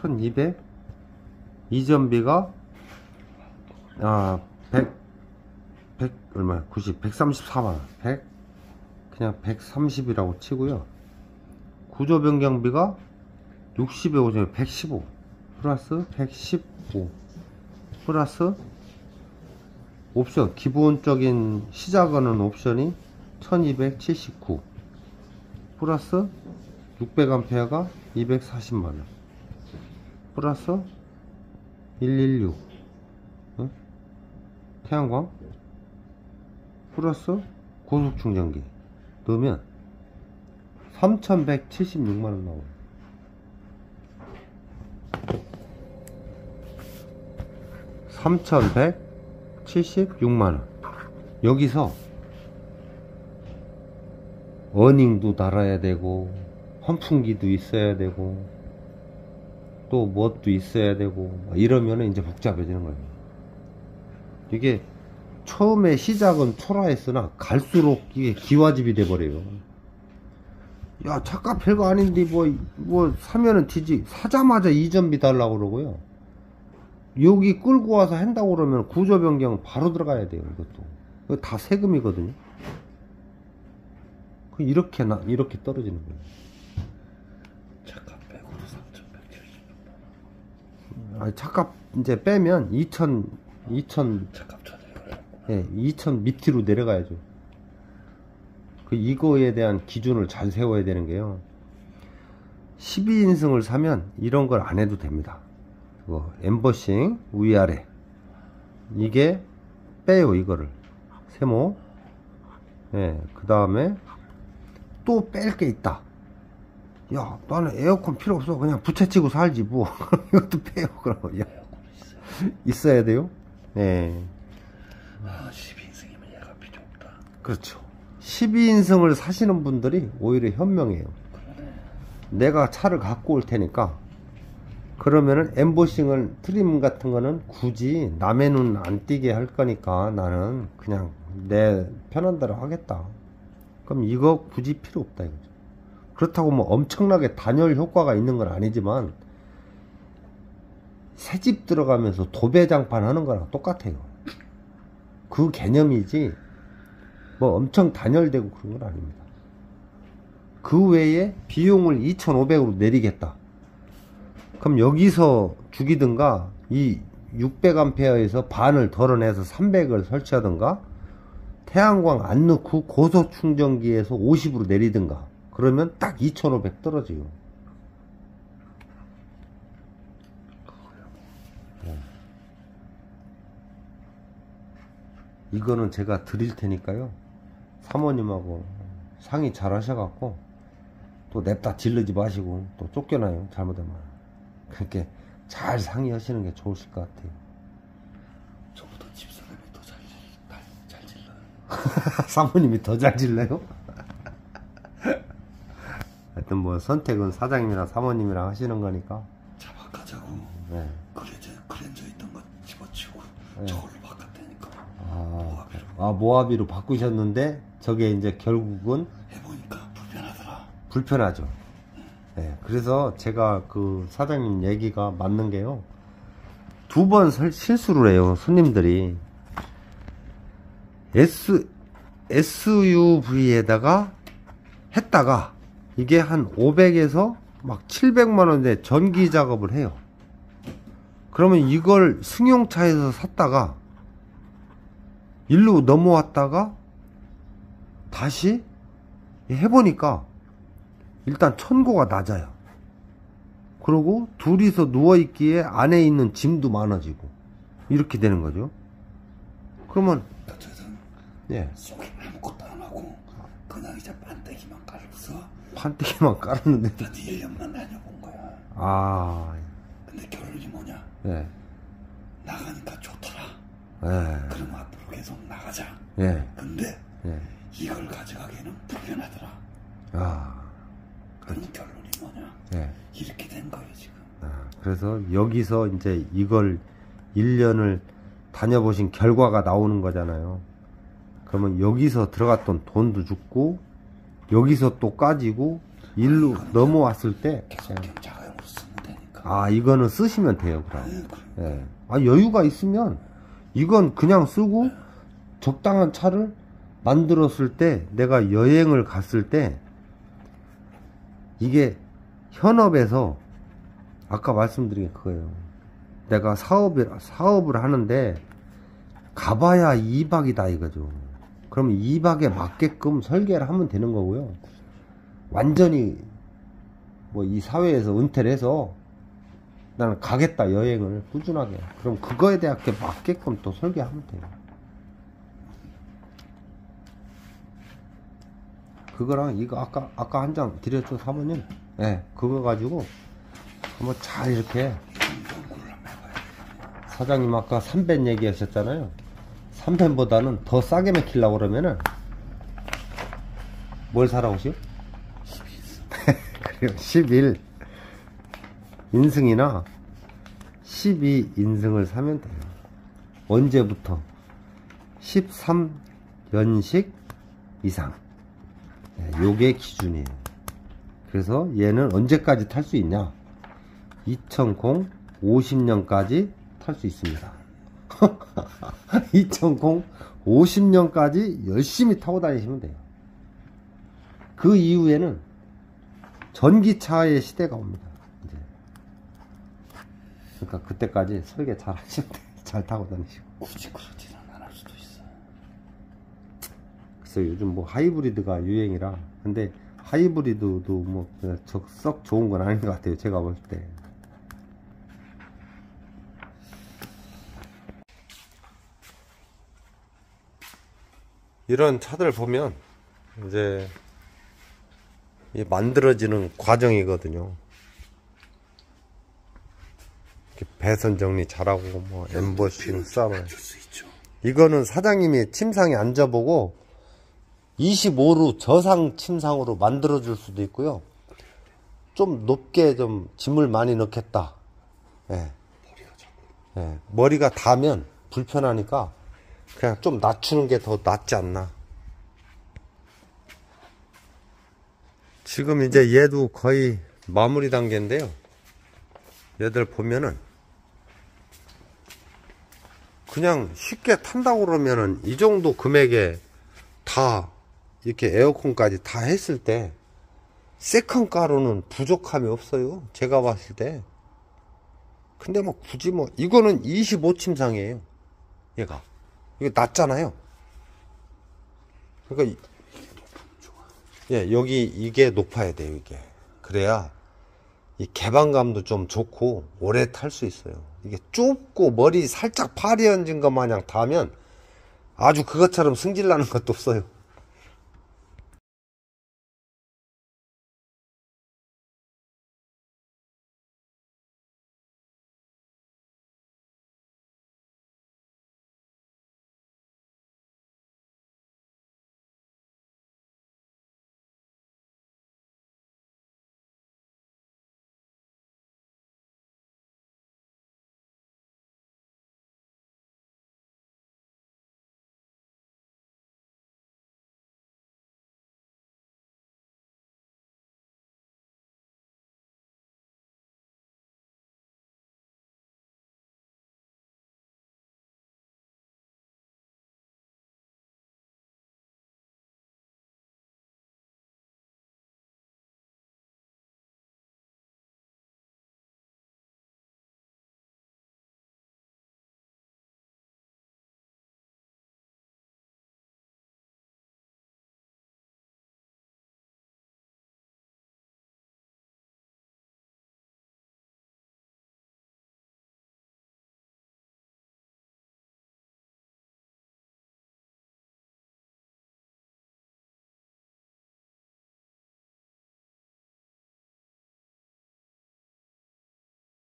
1200 이전비가 아 100, 100 얼마야? 90 134만원. 100 그냥 130이라고 치고요. 구조 변경비가 60에 5점 115 플러스 115 플러스 옵션 기본적인 시작하는 옵션이 1279 플러스 600A가 240만원 플러스 116 어? 태양광 플러스 고속충전기. 넣으면 3176만원 나와요. 삼천백칠십육만원. 여기서 어닝도 달아야 되고 환풍기도 있어야 되고 또 뭣도 있어야 되고 이러면 이제 복잡해지는 거예요. 이게 처음에 시작은 초라했으나 갈수록 이게 기와집이 돼버려요. 야 차값 별거 아닌데 뭐, 뭐 사면은 티지 사자마자 이전비 달라고 그러고요. 여기 끌고 와서 한다고 그러면 구조 변경 바로 들어가야 돼요 이것도. 이거 다 세금이거든요. 그 이렇게 나 이렇게 떨어지는 거예요 차값 빼고도 3,176만 아 차값 이제 빼면 2천 2천 차값 전에 예, 2천 밑으로 내려가야죠. 그 이거에 대한 기준을 잘 세워야 되는 게요. 12인승을 사면 이런 걸 안 해도 됩니다. 그거 엠버싱 위아래 이게 빼요 이거를 세모 예, 그 다음에 또 뺄 게 있다. 야, 나는 에어컨 필요 없어. 그냥 부채치고 살지 뭐. 이것도 빼요. 그럼 야. 있어야 돼요. 예. 아 12인승이면 얘가 필요 없다. 그렇죠. 12인승을 사시는 분들이 오히려 현명해요. 그러네. 내가 차를 갖고 올 테니까 그러면은 엠보싱을 트림 같은 거는 굳이 남의 눈 안 띄게 할 거니까 나는 그냥 내 편한 대로 하겠다. 그럼 이거 굳이 필요 없다 이거죠. 그렇다고 뭐 엄청나게 단열 효과가 있는 건 아니지만 새집 들어가면서 도배장판 하는 거랑 똑같아요. 그 개념이지 뭐 엄청 단열되고 그런 건 아닙니다. 그 외에 비용을 2,500으로 내리겠다. 그럼 여기서 죽이든가 이 600A에서 반을 덜어내서 300을 설치하든가 태양광 안 넣고 고속 충전기에서 50으로 내리든가 그러면 딱 2,500 떨어져요. 네. 이거는 제가 드릴 테니까요. 사모님하고 상의 잘 하셔갖고 또 냅다 질르지 마시고 또 쫓겨나요. 잘못하면. 그렇게 잘 상의하시는 게 좋으실 것 같아요. 저보다 집사람이 더잘 잘 질러요. 사모님이 더 잘 질러요? 하여튼 뭐 선택은 사장님이랑 사모님이랑 하시는 거니까. 차 바꿔자고 네. 그랜저 그랜저 있던 거 집어치우고 네. 저걸로 바꿨다니까. 아, 모하비로 아, 모하비로 바꾸셨는데 저게 이제 결국은 해보니까 불편하더라. 불편하죠. 네, 그래서 제가 그 사장님 얘기가 맞는 게요. 두 번 실수를 해요, 손님들이. S, SUV에다가 했다가 이게 한 500에서 막 700만원대 전기 작업을 해요. 그러면 이걸 승용차에서 샀다가 일로 넘어왔다가 다시 해보니까 일단 천고가 낮아요. 그리고 둘이서 누워있기에 안에 있는 짐도 많아지고 이렇게 되는 거죠. 그러면 예 속에 아무것도 안 하고 그냥 이제 반대기만 깔고서 판때기만 깔았는데 한 1년만 다녀본 거야. 아 근데 결론이 뭐냐? 예. 나가니까 좋더라. 예. 그럼 앞으로 계속 나가자. 예. 근데 예. 이걸 가져가기에는 불편하더라. 아. 그럼 결론이 뭐냐? 예. 이렇게 된 거예요 지금. 아, 그래서 여기서 이제 이걸 1년을 다녀보신 결과가 나오는 거잖아요. 그러면 여기서 들어갔던 돈도 죽고 여기서 또 까지고 일로 넘어왔을 때 계속 경자가용으로 쓰면 되니까. 아 이거는 쓰시면 돼요 그럼 예, 그럼. 예. 아 여유가 있으면 이건 그냥 쓰고 적당한 차를 만들었을 때 내가 여행을 갔을 때 이게 현업에서 아까 말씀드린 게 그거예요. 내가 사업을 사업을 하는데 가봐야 2박이다 이거죠. 그럼 2박에 맞게끔 설계를 하면 되는 거고요. 완전히 뭐 이 사회에서 은퇴를 해서 나는 가겠다 여행을 꾸준하게. 그럼 그거에 대하게 맞게끔 또 설계하면 돼요. 그거랑 이거 아까 아까 한 장 드렸죠 사모님. 예, 네, 그거 가지고 한번 잘 이렇게 사장님 아까 3벤 얘기하셨잖아요. 3벤보다는 더 싸게 맥히려고 그러면은 뭘 사라고 시요 11. 그래요. 11. 인승이나 12 인승을 사면 돼요. 언제부터? 13 연식 이상. 네, 요게 기준이에요. 그래서 얘는 언제까지 탈 수 있냐? 2000 50년까지 탈 수 있습니다. 2000 50년까지 열심히 타고 다니시면 돼요. 그 이후에는 전기차의 시대가 옵니다. 이제. 그러니까 그때까지 설계 잘 하시면 돼요. 잘 타고 다니시고. 굳이 그러지는 않을 수도 있어. 글쎄 요즘 뭐 하이브리드가 유행이라 근데 하이브리드도 뭐 썩 좋은 건 아닌 것 같아요. 제가 볼 때. 이런 차들 보면 이제 만들어지는 과정이거든요. 배선 정리 잘하고 뭐 엠보싱 있죠. 이거는 사장님이 침상에 앉아보고 25루 저상 침상으로 만들어 줄 수도 있고요. 좀 높게 좀 짐을 많이 넣겠다. 예. 예. 머리가 닿으면 불편하니까 그냥 좀 낮추는 게 더 낫지 않나. 지금 이제 얘도 거의 마무리 단계인데요. 얘들 보면은 그냥 쉽게 탄다고 그러면은 이 정도 금액에 다 이렇게 에어컨까지 다 했을 때 second car로는 부족함이 없어요. 제가 봤을 때. 근데 뭐 굳이 뭐 이거는 25침상이에요. 얘가. 이거 낮잖아요. 그러니까 이- 예, 여기 이게 높아야 돼요, 이게. 그래야 이 개방감도 좀 좋고 오래 탈 수 있어요. 이게 좁고 머리 살짝 파리 얹은 것 마냥 타면 아주 그것처럼 승질 나는 것도 없어요.